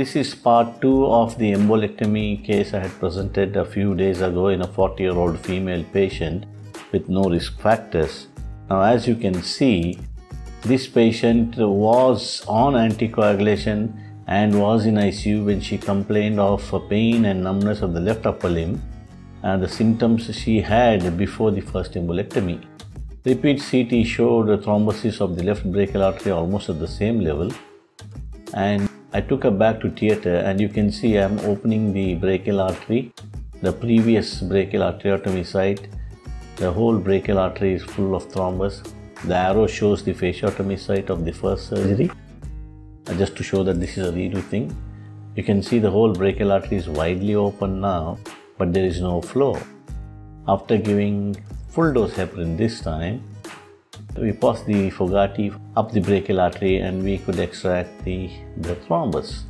This is part 2 of the embolectomy case I had presented a few days ago in a 40 year old female patient with no risk factors. Now, as you can see, this patient was on anticoagulation and was in ICU when she complained of pain and numbness of the left upper limb and the symptoms she had before the first embolectomy. Repeat CT showed a thrombosis of the left brachial artery almost at the same level and I took her back to theatre and you can see I'm opening the brachial artery, the previous brachial arteriotomy site. The whole brachial artery is full of thrombus. The arrow shows the fasciotomy site of the first surgery. And just to show that this is a redo thing. You can see the whole brachial artery is widely open now, but there is no flow. After giving full dose heparin this time, we passed the Fogarty up the brachial artery and we could extract the, the thrombus.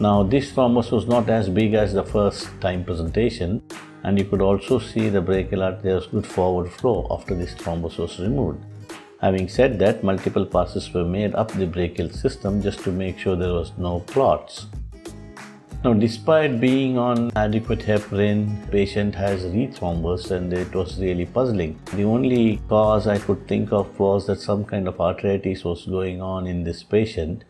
Now this thrombus was not as big as the first time presentation and you could also see the brachial artery there was good forward flow after this thrombus was removed. Having said that, multiple passes were made up the brachial system just to make sure there was no clots. Now, despite being on adequate heparin, patient has rethrombus and it was really puzzling. The only cause I could think of was that some kind of arteritis was going on in this patient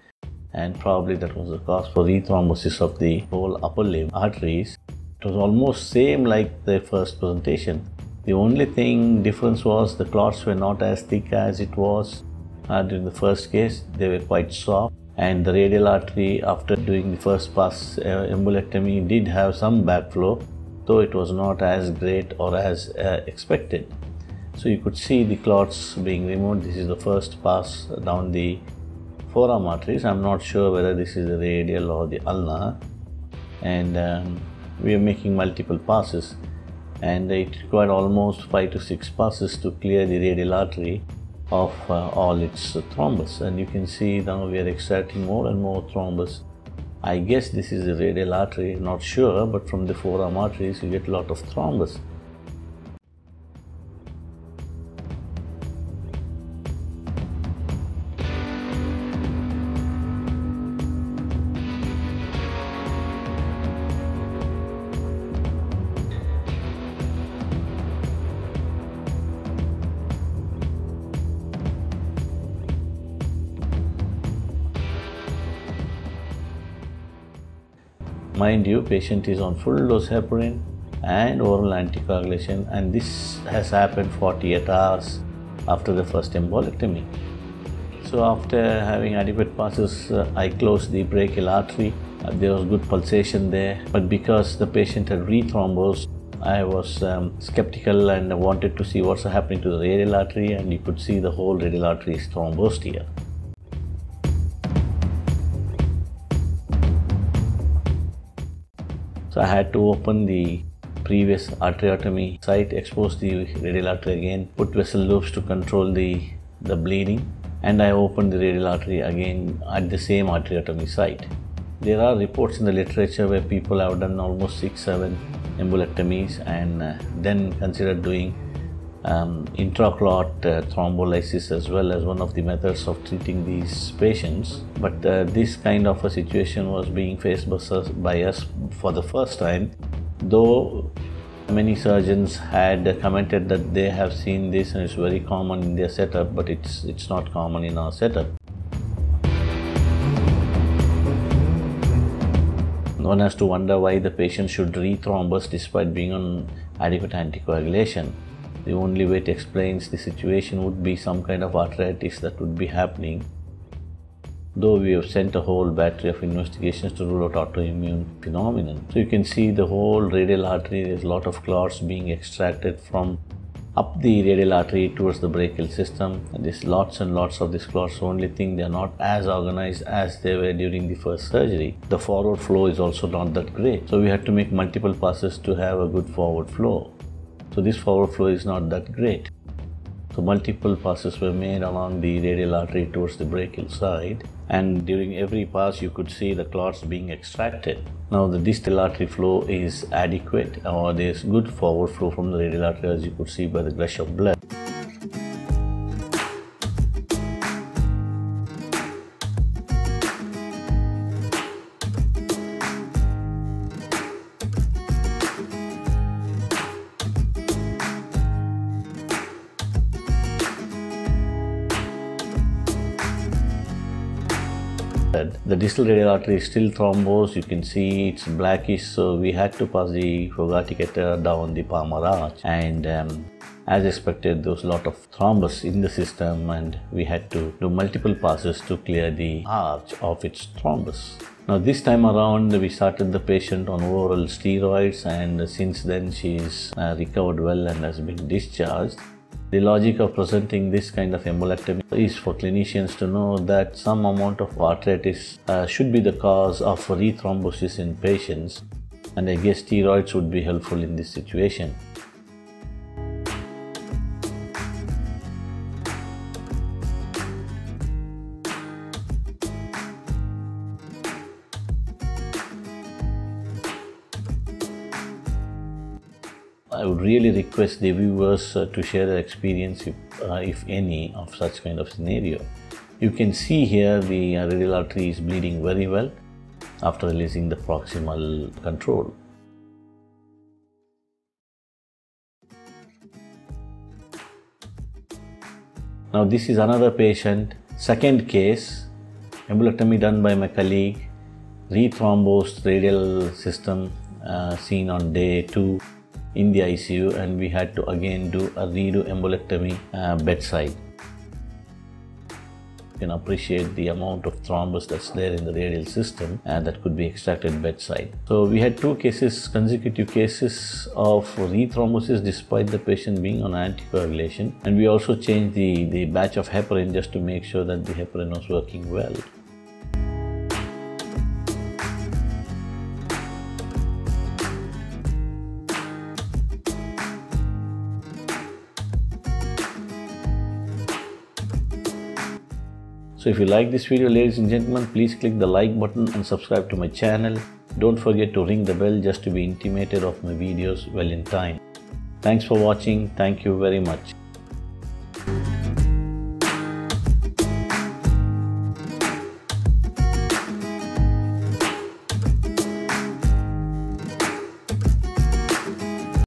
and probably that was the cause for rethrombosis of the whole upper limb arteries. It was almost same like the first presentation. The only thing difference was the clots were not as thick as it was uh, in the first case. They were quite soft and the radial artery after doing the first pass uh, embolectomy did have some backflow though it was not as great or as uh, expected. So you could see the clots being removed. This is the first pass down the forearm arteries. I'm not sure whether this is the radial or the ulnar and um, we are making multiple passes. And it required almost 5 to 6 passes to clear the radial artery of uh, all its uh, thrombus. And you can see now we are extracting more and more thrombus. I guess this is the radial artery not sure but from the forearm arteries you get a lot of thrombus Mind you, patient is on full dose heparin and oral anticoagulation and this has happened 48 hours after the first embolectomy. So after having adequate passes, uh, I closed the brachial artery. Uh, there was good pulsation there, but because the patient had rethrombosed, I was um, skeptical and wanted to see what's happening to the radial artery and you could see the whole radial artery is thrombosed here. So I had to open the previous arteriotomy site, expose the radial artery again, put vessel loops to control the, the bleeding and I opened the radial artery again at the same arteriotomy site. There are reports in the literature where people have done almost 6-7 embolectomies and uh, then considered doing um, intraclot uh, thrombolysis as well as one of the methods of treating these patients. But uh, this kind of a situation was being faced by us for the first time, though many surgeons had commented that they have seen this and it's very common in their setup, but it's, it's not common in our setup. One has to wonder why the patient should rethrombus despite being on adequate anticoagulation. The only way it explains the situation would be some kind of arteritis that would be happening. Though we have sent a whole battery of investigations to rule out autoimmune phenomenon. So you can see the whole radial artery, there's a lot of clots being extracted from up the radial artery towards the brachial system. And there's lots and lots of these clots. Only thing they're not as organized as they were during the first surgery. The forward flow is also not that great. So we had to make multiple passes to have a good forward flow. So this forward flow is not that great. So multiple passes were made along the radial artery towards the brachial side and during every pass you could see the clots being extracted. Now the distal artery flow is adequate or there's good forward flow from the radial artery as you could see by the gush of blood. The distal radial artery is still thrombosed. You can see it's blackish. So we had to pass the Fogarty catheter down the palmar arch and um, as expected there was a lot of thrombus in the system and we had to do multiple passes to clear the arch of its thrombus. Now this time around we started the patient on oral steroids and since then she's uh, recovered well and has been discharged. The logic of presenting this kind of embolectomy is for clinicians to know that some amount of arteritis uh, should be the cause of rethrombosis in patients and I guess steroids would be helpful in this situation. I would really request the viewers uh, to share their experience, if, uh, if, any, of such kind of scenario. You can see here the radial artery is bleeding very well after releasing the proximal control. Now this is another patient, second case, embolectomy done by my colleague, rethrombosed radial system uh, seen on day 2 in the ICU and we had to again do a redo embolectomy uh, bedside. You can appreciate the amount of thrombus that's there in the radial system and that could be extracted bedside. So we had two cases, consecutive cases of rethrombosis despite the patient being on anticoagulation and we also changed the, the batch of heparin just to make sure that the heparin was working well. So if you like this video ladies and gentlemen, please click the like button and subscribe to my channel. Don't forget to ring the bell just to be intimated of my videos well in time. Thanks for watching. Thank you very much.